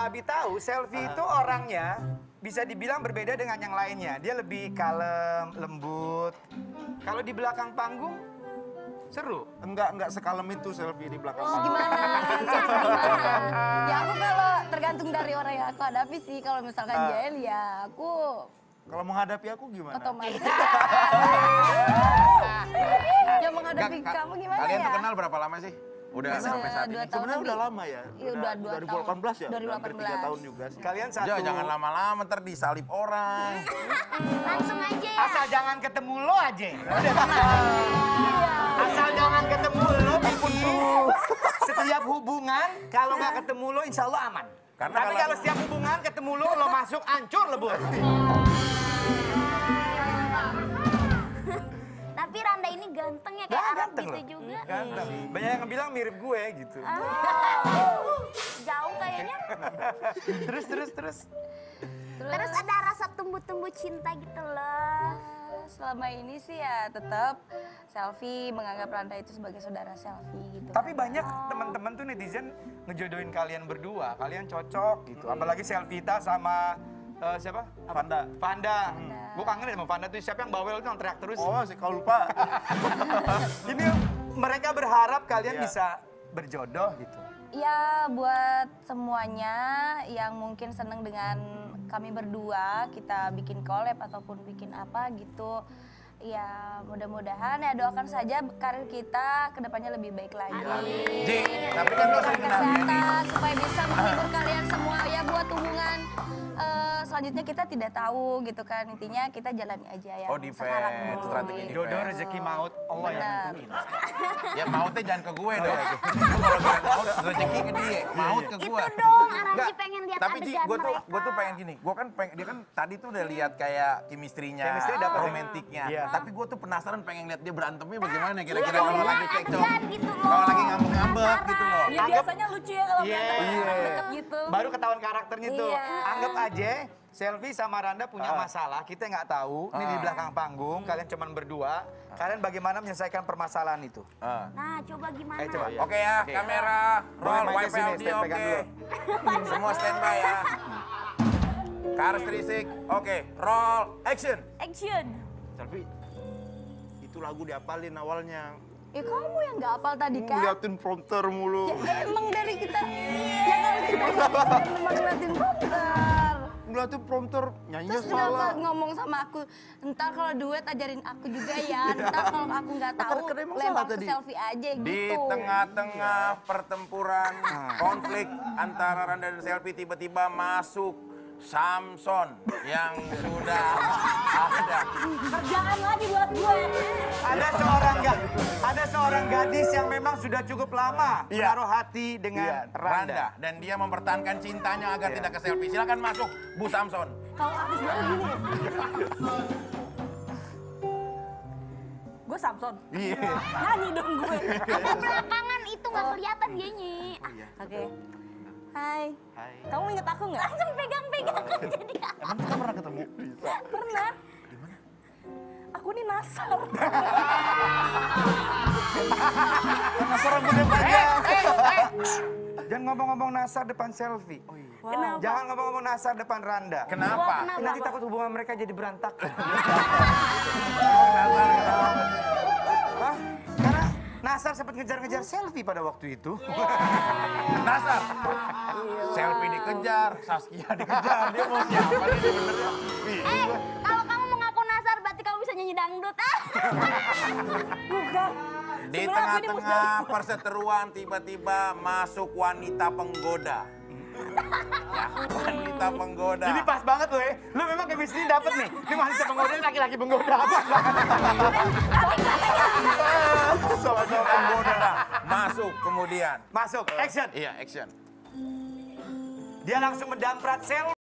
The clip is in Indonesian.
Abi tahu, selfie itu orangnya bisa dibilang berbeda dengan yang lainnya. Dia lebih kalem, lembut. Kalau di belakang panggung seru. Enggak, enggak sekalem itu selfie di belakang. Oh, gimana? Gimana? Ya aku kalau tergantung dari orang yang aku hadapi sih. Kalau misalkan Ah. Jael ya aku Kalau menghadapi aku gimana? otomatis. yang menghadapi ka- kamu gimana Kalian ya? tuh kenal berapa lama sih? Udah sampai saat ini. tahun Sebenarnya udah lama ya. Iya, udah dua 2018 ya? tahun. Udah hampir 3 tahun juga sih. Kalian satu. Jo, jangan lama-lama ntar disalip orang. Langsung aja ya. Asal jangan ketemu lo aja. Udah tenang. Asal jangan ketemu lo, Bibi. Setiap hubungan, kalau nggak ketemu lo, insya Allah aman. Karena Tapi kalau- kalau setiap hubungan ketemu lo, lo masuk hancur lebur. Tapi Randa ini ganteng ya Arab ganteng gitu loh. juga. Ganteng. Banyak yang bilang mirip gue gitu. Ah, jauh kayaknya. Terus, terus, terus. Terus ada rasa tumbuh-tumbuh cinta gitu loh. Selama ini sih ya tetap selfie menganggap Randa itu sebagai saudara selfie gitu. Tapi kan. banyak teman-teman tuh netizen ngejodohin kalian berdua. Kalian cocok gitu. Apalagi Selvita sama eh, siapa? Panda. Panda. Gue kangen ya sama Panda tuh siapa yang bawel tuh yang teriak terus. Oh, sih kau lupa. Ini mereka berharap kalian Iya. bisa berjodoh gitu. Ya buat semuanya yang mungkin seneng dengan kami berdua kita bikin collab ataupun bikin apa gitu ya mudah-mudahan ya doakan saja karir kita ke depannya lebih baik lagi. Ji, tapi kan kesehatan supaya bisa menghibur kalian semua selanjutnya kita tidak tahu gitu kan intinya kita jalani aja ya. Oh, sekarang dulu. strategi defense. Jodoh rezeki maut Allah yang nentuin. Ya mautnya jangan ke gue dong. Lu kalau bilang maut, rezeki ke dia. Maut ke Itu gue. dong Arabji Enggak, pengen lihat tapi gue tuh, gue tuh pengen gini. Gue kan pengen, dia kan tadi tuh udah lihat kayak chemistry-nya, Chemistry dapet ya? romantiknya. Iya. Tapi gue tuh penasaran pengen lihat dia berantemnya bagaimana Iya, kira-kira iya, kalau iya, lagi cekcok. gitu. Kalau lagi ngambek-ngambek gitu loh. Ya biasanya lucu ya kalau Iya. berantem Iya. deket gitu. Baru ketahuan karakternya tuh. Iya. Anggap aja Selfie sama Randa punya Ah. masalah, kita nggak tahu. Ini di Ah. belakang panggung, kalian cuman berdua. Kalian bagaimana menyelesaikan permasalahan itu? Ah. Nah, coba gimana? Ayo coba. Oke ya, Oke. kamera, roll, sini, audio, oke. Semua standby ya. Karakteristik, oke, roll, action. Action. Selfie. Itu lagu diapalin awalnya. Ya kamu yang nggak hafal tadi kan? Ngeliatin prompter mulu. Ya, emang dari kita, ya kalau kita ngeliatin komputer. Ngeliatin prompter, nyanyinya Terus kenapa salah. ngomong sama aku, ntar kalau duet ajarin aku juga ya, ntar kalau aku nggak tahu, lempar ke tadi. selfie aja gitu. Di tengah-tengah pertempuran konflik antara Randa dan Selfie tiba-tiba masuk Samson yang sudah ada. Kerjaan lagi buat gue. Ada seorang ga, ada seorang gadis yang memang sudah cukup lama Iya. menaruh hati dengan Iya, Randa. Randa dan dia mempertahankan cintanya agar tidak ke Selfie. Silakan masuk, Bu Samson. Kalau baru gini. gue Samson. Iya. Nyanyi dong gue. Ada belakangan itu nggak kelihatan dianya. Ah, Oke. Hai. Hai. Kamu inget aku nggak? Langsung pegang-pegang jadi Emang kita pernah ketemu? Bisa. Aku nih nasar. Penasaran gue depan Eh, eh, eh. Jangan ngomong-ngomong nasar depan selfie. Kenapa? Jangan ngomong-ngomong nasar depan Randa. Kenapa? Nanti takut hubungan mereka jadi berantakan. Hah? Karena Nasar sempat ngejar-ngejar selfie pada waktu itu. Nasar. Selfie dikejar, Saskia dikejar. Dia mau siapa nih sebenarnya? Eh, dangdut. Ah. Bukan. Di tengah-tengah perseteruan tiba-tiba masuk wanita penggoda. Ya, wanita penggoda. Ini pas banget loh ya. Lu memang chemistry dapet nih. Ini wanita penggoda, ini laki-laki penggoda. Sama-sama penggoda. Masuk kemudian. Masuk, action. Iya, action. Dia langsung mendamprat selfie.